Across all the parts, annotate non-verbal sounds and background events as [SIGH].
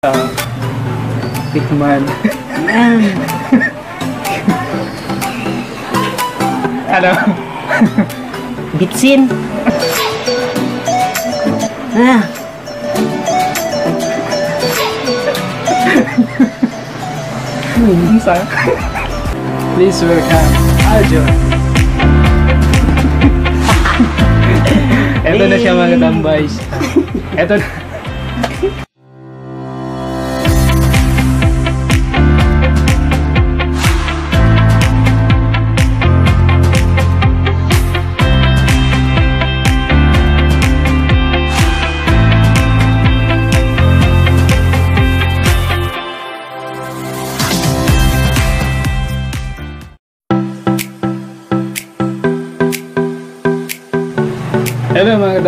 Uh, tikman. ano? Bitsin. Ah, Minsan. Please welcome Aljo. Ito na siya mga tambays. Ito na.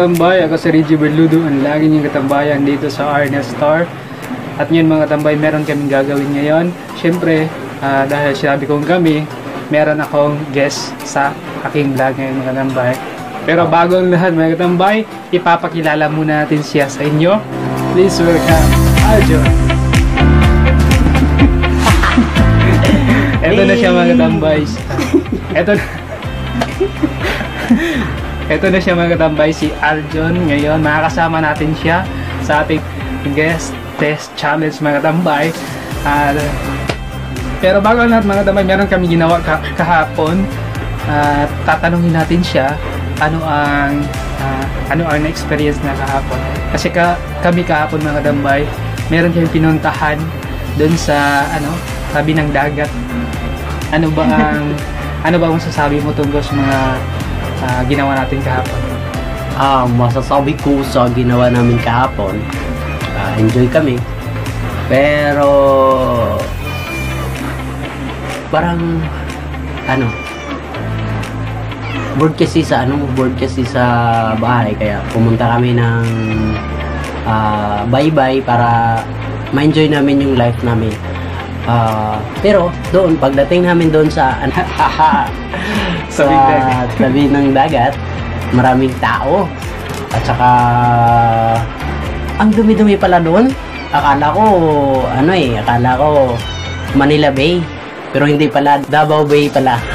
Katambay, ako si Reggie Berludo, ang lagi niyong katambayan dito sa Arnes Star. At ngayon mga katambay, meron kaming gagawin ngayon. Siyempre, ah, dahil sinabi kong kami, meron akong guest sa aking vlog ngayon mga katambay. Pero bago ang lahat mga katambay, ipapakilala muna natin siya sa inyo. Please welcome Aljo. Ito [LAUGHS] na siya mga katambay. Ito na. [LAUGHS] Ito na siya mga katambay, si Aljon. Ngayon, makakasama natin siya sa ating guest test challenge mga katambay. Ah, pero bago lahat mga katambay, meron kami ginawa ka- kahapon. At tatanungin natin siya ano ang ah, ano ang experience na kahapon. Kasi ka, kami kahapon mga katambay, meron kami pinuntahan doon sa ano, tabi ng dagat. Ano ba ang [LAUGHS] ano ba ang masasabi mo tungkol sa mga ah, ginawa natin kahapon? ah, masasabi ko sa ginawa namin kahapon, ah, enjoy kami. Pero, parang, ano, bored kasi sa ano, bored kasi sa bahay. Kaya pumunta kami ng ah, bye-bye para ma-enjoy namin yung life namin. Ah, pero doon, pagdating namin doon sa [LAUGHS] Sa tabi ng dagat, maraming tao. At saka, ang dumi-dumi pala doon. Akala ko, ano eh, akala ko Manila Bay. Pero hindi pala, Davao Bay pala. [LAUGHS]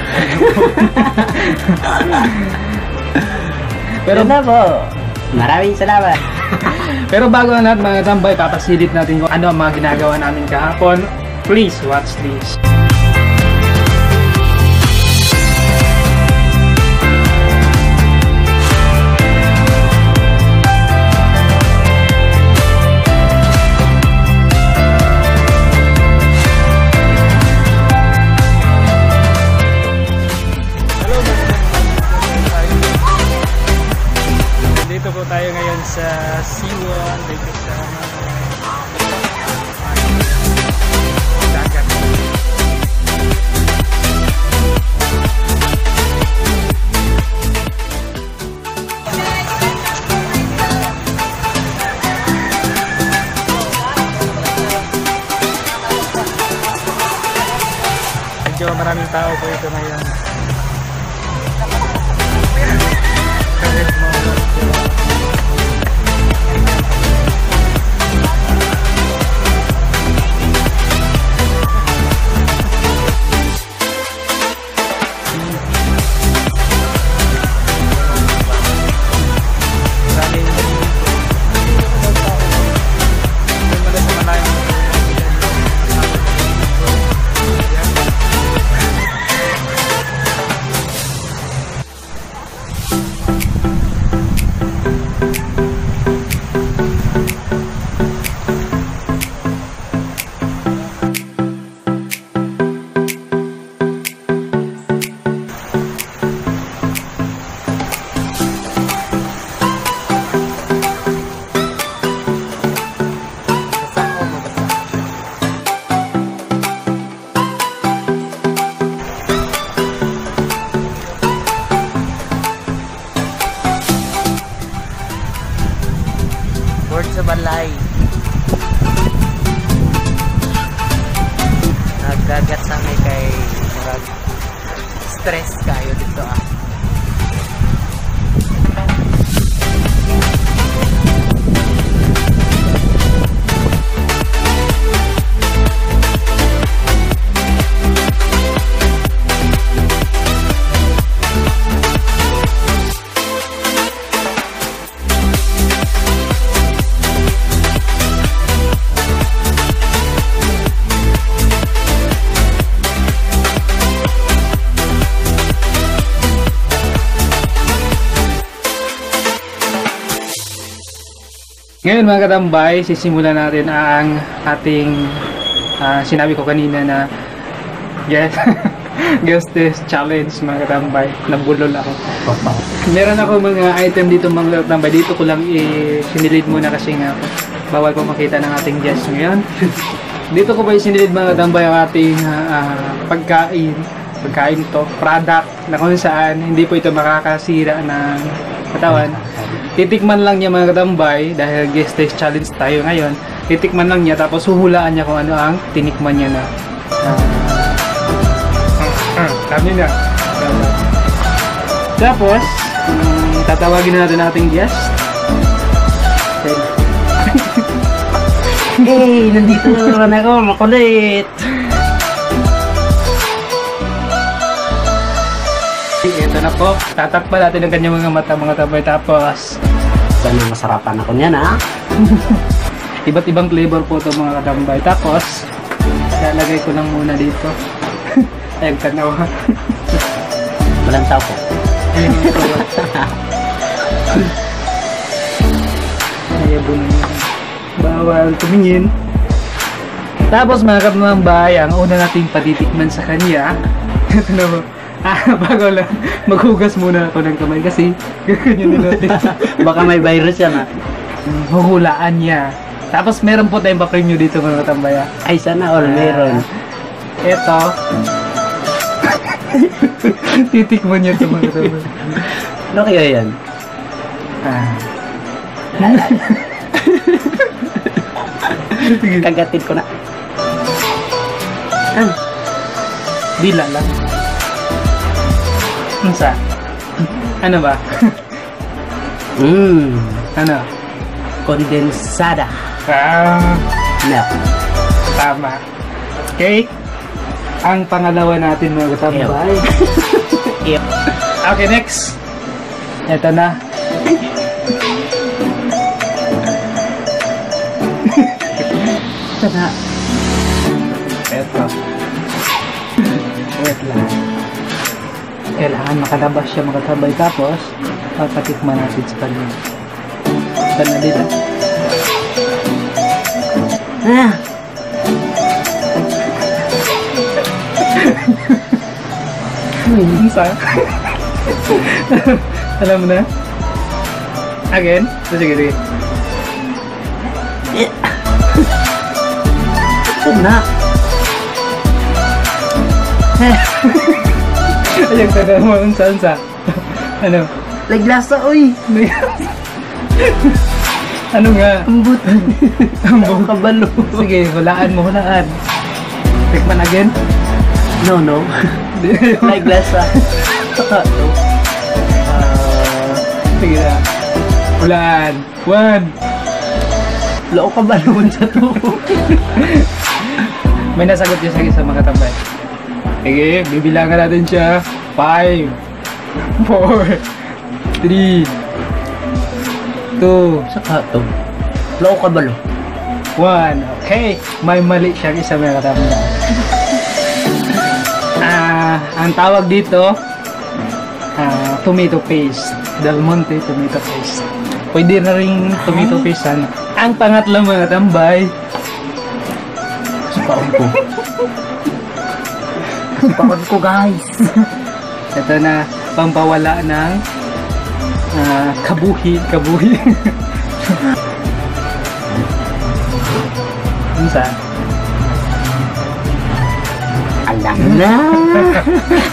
Pero Pero na po. Maraming salamat. [LAUGHS] pero bago ang lahat mga tambay, papasilip natin kung ano ang mga ginagawa namin kahapon. Please watch this. Po ito ngayon. Ngayon mga katambay, sisimulan natin ang ating ah, sinabi ko kanina na yes, [LAUGHS] guest test challenge mga katambay. Nabulol ako. [LAUGHS] Meron ako mga item dito mga katambay. Dito ko lang i-sinilid muna kasi nga bawal po makita ng ating guest ngayon. dito ko ba isinilid mga katambay ang ating ah, pagkain. Pagkain to, product na kung saan hindi po ito makakasira ng katawan. Titikman lang niya mga katambay dahil guest test challenge tayo ngayon. Titikman lang niya tapos huhulaan niya kung ano ang tinikman niya na. Kami na. Tapos, um, tatawagin na natin ating guest. Hey, nandito na ako, makulit. Po. Tatakpan natin ang kanyang mga mata mga tabay. Tapos, Sana masarapan ako niyan, ha? [LAUGHS] iba't ibang flavor po ito mga katambay. Tapos, lalagay ko lang muna dito. [LAUGHS] Ay, ang tanaw. Walang tao po. Ayun ito. Ay, abon na yun. Bawal tumingin. Tapos mga katambay, ang una nating patitikman sa kanya. Ito na po. Ah, [LAUGHS] bago lang. Maghugas muna ako ng kamay kasi ganyan natin. [LAUGHS] Baka may virus yan, ha? huhulaan niya. Tapos meron po tayong pa-preview dito mga katambaya. Ay, sana all meron. Ito. [LAUGHS] Titikman niya ito mga katambaya. Ano kaya yan? Ah. Kagatin ko na. Ah. Dila lang. Unsa? Ano ba? Mmm, ano? kondensada. Ah, Milk. tama. Okay. Ang pangalawa natin mga katambay. Yep. [LAUGHS] Okay, next. Ito na. Ito na. Ito. Wait lang. Kailangan makalabas siya makatabay tapos papatikman natin sa kanya. Ito na dito. Ah, [LAUGHS] Isa. [LAUGHS] Alam mo na? Again? Sige, sige. [LAUGHS] ito na. Ayun, taga mo ang sansa. ano? Laglasa, uy. ano nga? Ambot. [LAUGHS] Ambot. Kabalo. Sige, hulaan mo, hulaan. Tikman again? No, no. [LAUGHS] Laglasa. Ah, sige na. Hulaan. One. Loo ka balon sa to. [LAUGHS] May nasagot niya sa mga tambay. Sige, bibilangan natin siya. Five. Four. Three. Two. Saka to. Loo ka balo. One. Okay. May mali siya isa mga katambay. Ah, ang tawag dito, ah, tomato paste. Del Monte tomato paste. Pwede na rin tomato paste sana. Ang pangatlo mga tambay, Sukaon ko. Sukaon ko, guys. [LAUGHS] ito na pampawala ng ah, kabuhi, kabuhi. [LAUGHS] Unsa? Alam na.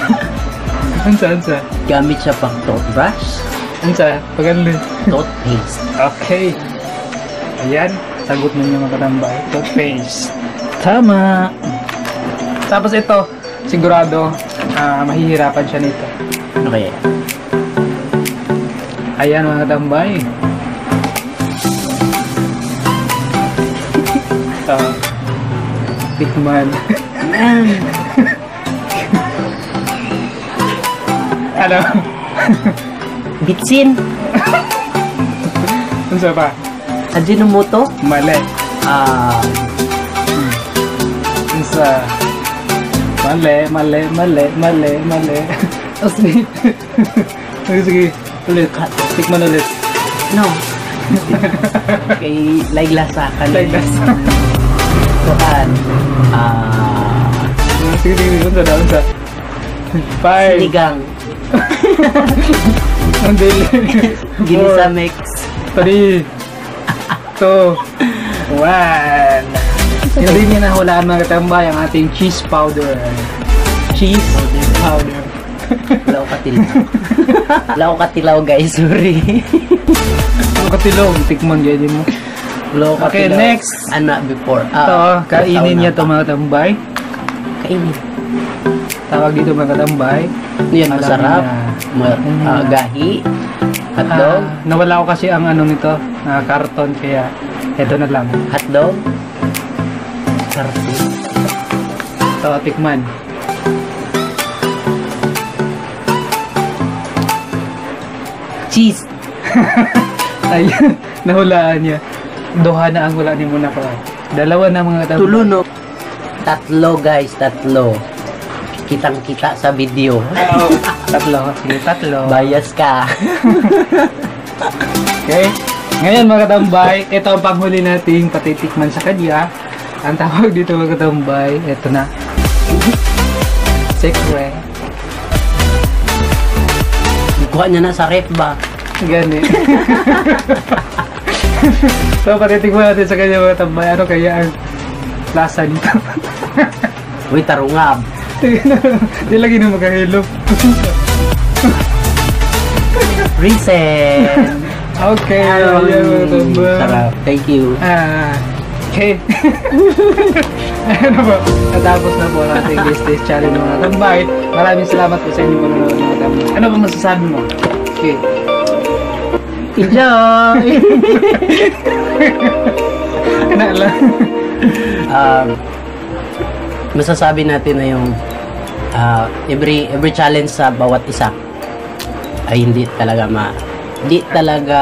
[LAUGHS] Unsa, unsa? Gamit siya pang toothbrush. Unsa? Pagano Toothpaste. Okay. Ayan. Sagot na niyo mga katambay. Toothpaste. Tama. Tapos ito, sigurado, ah, mahihirapan siya nito. Ano kaya? Ayan mga katambay. [LAUGHS] Ah, tikman. [LAUGHS] ano? [LAUGHS] Bitsin. Unsa pa? Ajinomoto. Mali. Ah, Unsa? Mali, mali, mali, mali, mali. [LAUGHS] Oh, [LAUGHS] sige. sige, sige. Ulit. Tikman ulit. no. [LAUGHS] Kay Laylasakan. Laylasakan. Kuan. Ah, Sige, sige, sige. Sa daon sa. Five. sinigang. Ang dili. Ginisa mix. Three. Two. One. Hindi niya nahulaan mga katambay ang ating cheese powder. Cheese powder. Ko katilaw. Ko katilaw guys, sorry. Ang katilong, tikman ganyan mo. Wala ko Okay, katilaw. next. Ano, before. Ito, kainin niya to mga tambay. Kainin. Tawag dito mga katambay. Yan, masarap. Ma- ah, gahi. Hotdog. Ah, nawala ko kasi ang ano nito, na karton kaya ito na lang. Hotdog. Sarap. Ito, tikman. Cheese. [LAUGHS] Ayun, [LAUGHS] nahulaan niya. Duha na ang hula ni Muna ko. Dalawa na mga tambay. Tulo no. Tatlo guys, tatlo. Kitang kita sa video. [LAUGHS] Tatlo. Sige, tatlo. Bias ka. Okay? Ngayon mga katambay, ito ang panghuli nating patitikman sa kanya. Ang tawag dito mga katambay, ito na. Secret. Kuha niya na sa rep ba? Gani. [LAUGHS] so, patitikman natin sa kanya mga katambay. Ano kaya ang lasa nito? [LAUGHS] Uy, tarungab. [LAUGHS] Di lagi na magkahilo. Reason. Okay, ayan mga katambay. Sarap. Thank you. Ah, okay. [LAUGHS] ano ba? Natapos na po ang ating This Days Challenge mga tambay. Maraming salamat po sa inyo panonood mga tambay. Ano ba masasabi mo? Okay. Enjoy! [LAUGHS] Ano lang? um, masasabi natin na yung ah, every every challenge sa bawat isa ay hindi talaga ma hindi talaga